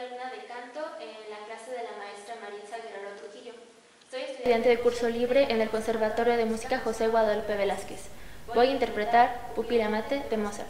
alumna de canto en la clase de la maestra Maritza Guerrero Trujillo. Soy estudiante de curso libre en el Conservatorio de Música José Guadalupe Velázquez. Voy a interpretar Pupila Mate de Mozart.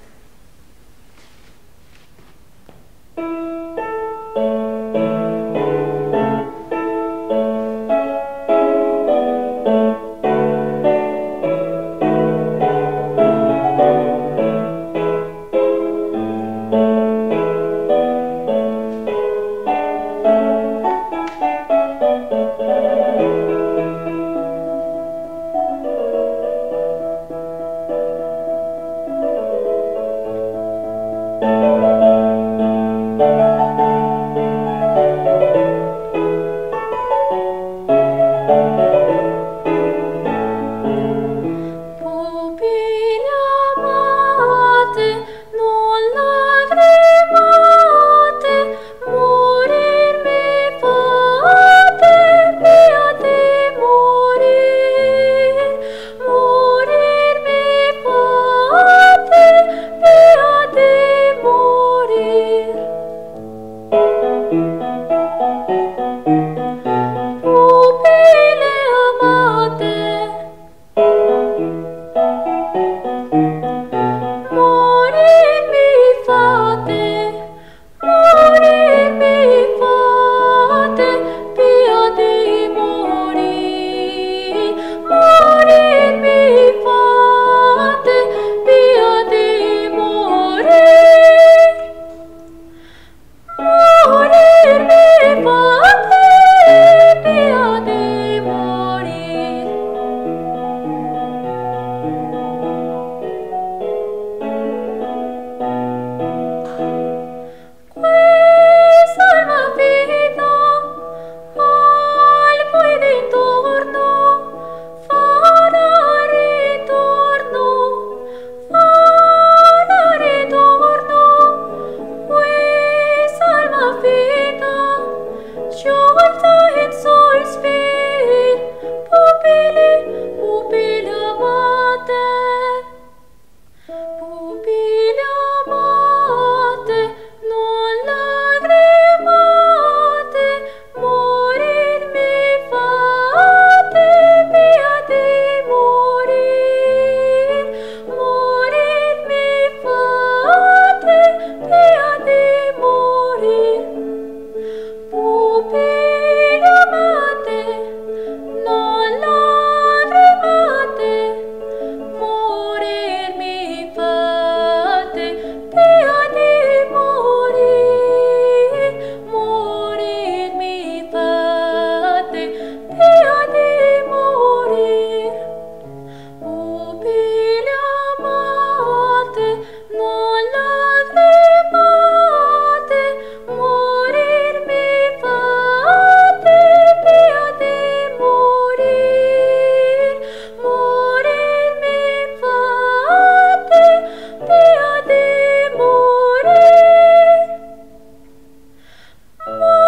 Whoa.